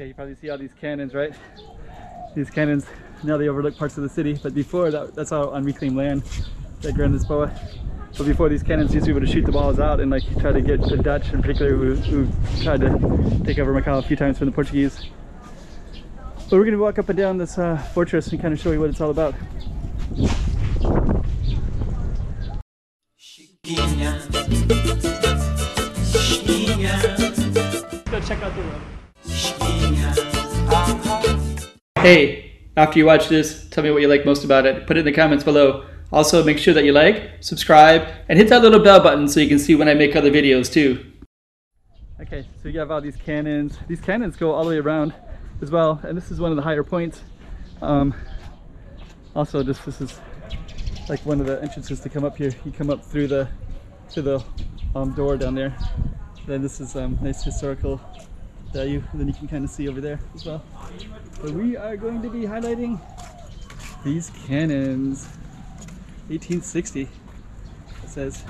Okay, you probably see all these cannons, right? These cannons, now they overlook parts of the city, but before that, that's all on reclaimed land, that Grand Lisboa. But before these cannons used to be able to shoot the balls out and like try to get the Dutch in particular who, who tried to take over Macau a few times from the Portuguese. But we're gonna walk up and down this uh, fortress and kind of show you what it's all about. Chiquinha, Chiquinha, Go check out the room. Hey, after you watch this, tell me what you like most about it. Put it in the comments below. Also, make sure that you like, subscribe, and hit that little bell button so you can see when I make other videos too. Okay, so you have all these cannons. These cannons go all the way around as well, and this is one of the higher points. Um, also, just this is like one of the entrances to come up here. You come up through the to the um, door down there. Then this is um, nice historical value. And then you can kind of see over there as well. But we are going to be highlighting these cannons. 1860 it says.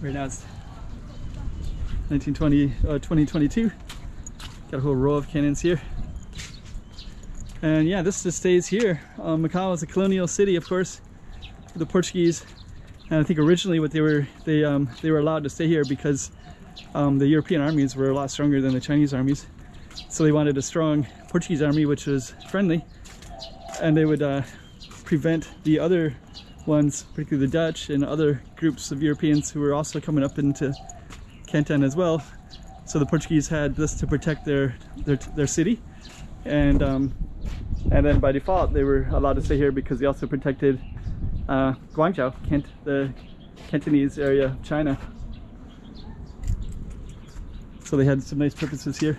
Right now it's 1920, uh, 2022. Got a whole row of cannons here. And yeah, this just stays here. Um, Macau is a colonial city, of course, for the Portuguese. And I think originally what they were, they, um, they were allowed to stay here because um, the European armies were a lot stronger than the Chinese armies. So they wanted a strong Portuguese army, which was friendly. And they would uh, prevent the other ones, particularly the Dutch and other groups of Europeans who were also coming up into Canton as well. So the Portuguese had this to protect their their, their city, and um, and then by default they were allowed to stay here because they also protected uh, Guangzhou, Kent, the Cantonese area of China. So they had some nice purposes here.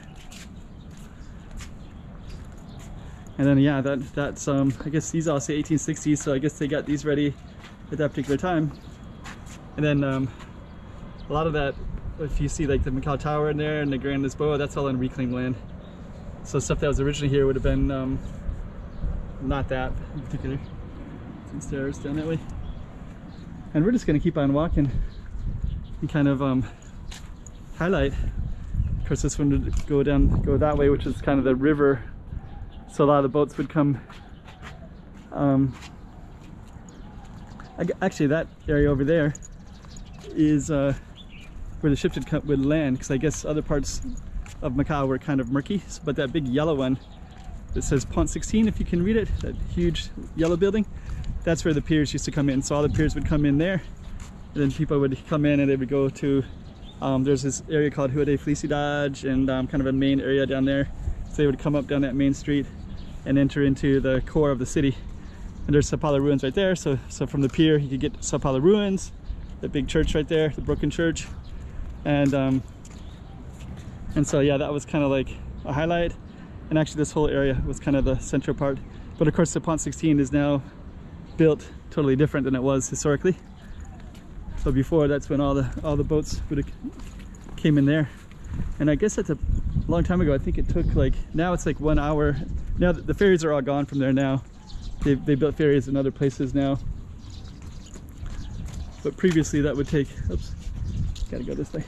And then yeah, that that's um I guess these all say 1860s, so I guess they got these ready at that particular time. And then um, a lot of that, if you see like the Macau Tower in there and the Grand Lisboa, that's all on reclaimed land. So stuff that was originally here would have been um, not that in particular. Some stairs down that way. And we're just gonna keep on walking and kind of um, highlight. Course, this one would go down, go that way, which is kind of the river. So a lot of the boats would come um, actually that area over there is uh, where the ship would, would land because I guess other parts of Macau were kind of murky. But that big yellow one that says Ponte 16 if you can read it that huge yellow building that's where the piers used to come in. So all the piers would come in there and then people would come in and they would go to um, there's this area called Rua de Felicidade and um, kind of a main area down there so they would come up down that main street and enter into the core of the city. And there's Sao ruins right there. So, so from the pier, you could get Sao ruins, the big church right there, the broken church. And, um, and so yeah, that was kind of like a highlight. And actually this whole area was kind of the central part. But of course the Ponte 16 is now built totally different than it was historically. So before that's when all the all the boats would have came in there. And I guess that's a long time ago. I think it took like now it's like one hour. Now the ferries are all gone from there now. They they built ferries in other places now. But previously that would take. Oops, gotta go this way.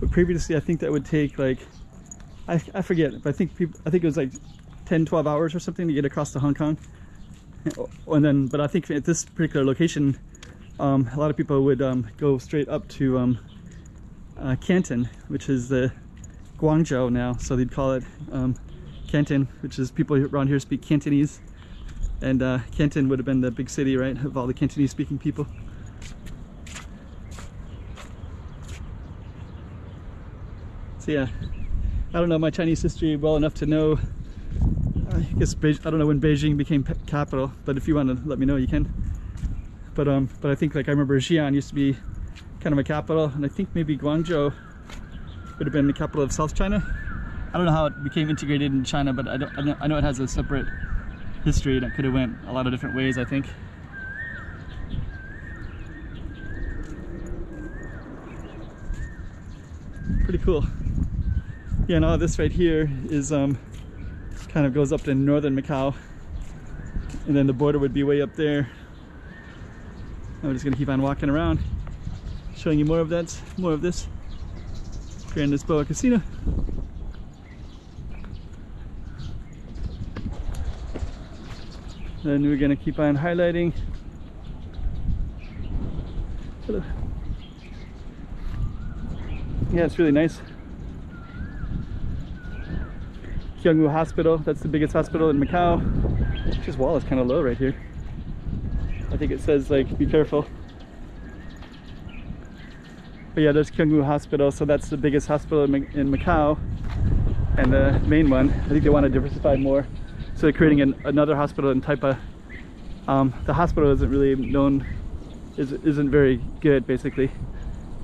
But previously I think that would take like I, I forget, but I think people I think it was like 10, 12 hours or something to get across to Hong Kong. And then, but I think at this particular location, um, a lot of people would um, go straight up to um, uh, Canton, which is the Guangzhou now, so they'd call it um, Canton, which is people around here speak Cantonese, and uh, Canton would have been the big city, right, of all the Cantonese speaking people. So yeah, I don't know my Chinese history well enough to know. I guess I don't know when Beijing became capital, but if you want to let me know, you can. But um but I think like I remember Xi'an used to be kind of a capital and I think maybe Guangzhou would have been the capital of South China. I don't know how it became integrated in China but I don't I know, I know it has a separate history and it could have went a lot of different ways I think. Pretty cool. Yeah all this right here is um kind of goes up to northern Macau and then the border would be way up there I'm just gonna keep on walking around, showing you more of that, more of this. Grand Lisboa Casino. Then we're gonna keep on highlighting. Hello. Yeah, it's really nice. Kiang Wu Hospital, that's the biggest hospital in Macau. This wall is kind of low right here. I think it says like, be careful. But yeah, there's Kiang Wu Hospital, so that's the biggest hospital in, in Macau. And the main one, I think they want to diversify more. So they're creating an, another hospital in Taipa. Um, the hospital isn't really known, is, isn't very good basically.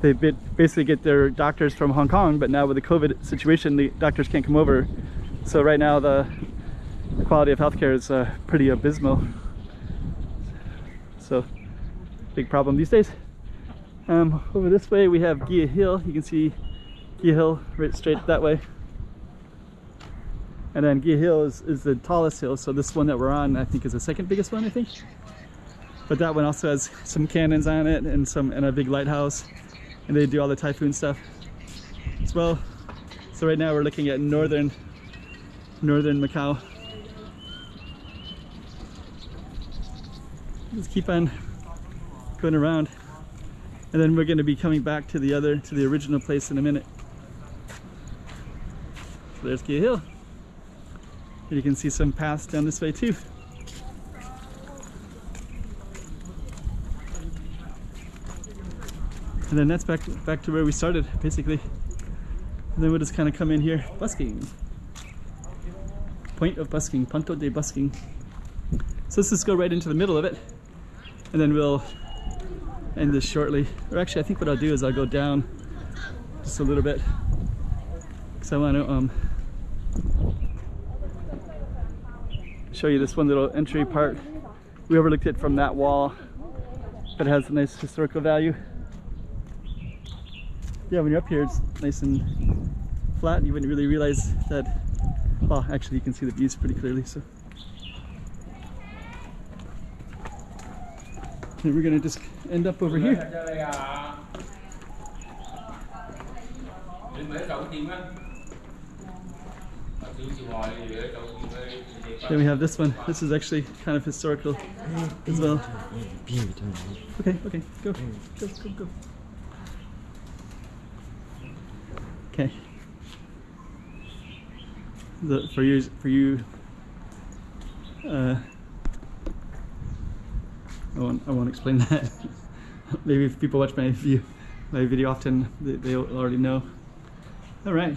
They basically get their doctors from Hong Kong, but now with the COVID situation, the doctors can't come over. So right now the, quality of healthcare is uh, pretty abysmal. So big problem these days. Um, over this way we have Guia Hill. You can see Guia Hill right straight that way. And then Guia Hill is, is the tallest hill. So this one that we're on, I think, is the second biggest one. I think. But that one also has some cannons on it and some and a big lighthouse. And they do all the typhoon stuff as well. So right now we're looking at northern northern Macau. Just keep on going around. And then we're going to be coming back to the other, to the original place in a minute. So there's Guia Hill. And you can see some paths down this way too. And then that's back back to where we started, basically. And then we'll just kind of come in here, busking. Point of busking, Punto de busking. So let's just go right into the middle of it. And then we'll end this shortly. Or actually, I think what I'll do is I'll go down just a little bit. Because I want to um, show you this one little entry part. We overlooked it from that wall, but it has a nice historical value. Yeah, when you're up here, it's nice and flat. You wouldn't really realize that. Well, actually, you can see the views pretty clearly. So. And we're gonna just end up over here. Then we have this one. This is actually kind of historical as well. Okay, okay, go, go, go, go. Okay. For you, for you, uh, I won't, I won't explain that. Maybe if people watch my view, my video often, they, they already know. All right.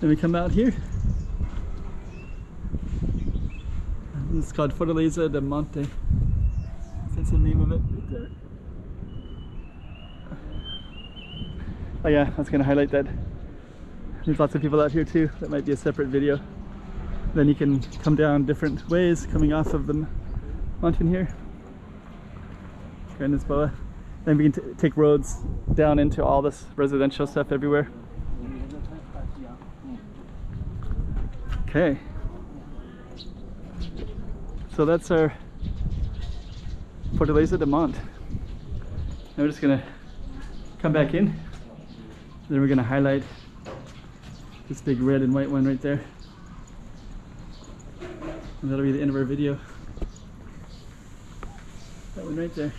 Then we come out here. it's called Fortaleza de Monte. That's the name of it right there. Oh yeah, I was gonna highlight that. There's lots of people out here too. That might be a separate video. Then you can come down different ways coming off of the mountain here. Grand Lisboa. Then we can take roads down into all this residential stuff everywhere. Okay. So that's our Fortaleza de Mont. Now we're just gonna come back in. Then we're gonna highlight this big red and white one right there. And that'll be the end of our video. That one right there.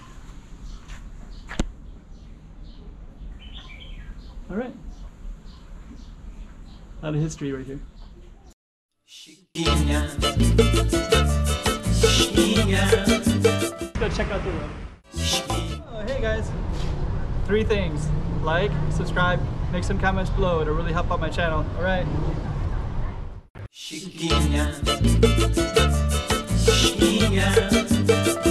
All right. A lot of history right here. Chiquinha, Chiquinha, Go check out the road. Oh, hey guys. Three things. Like, subscribe, make some comments below. It'll really help out my channel. All right. Chiquinha, Chiquinha,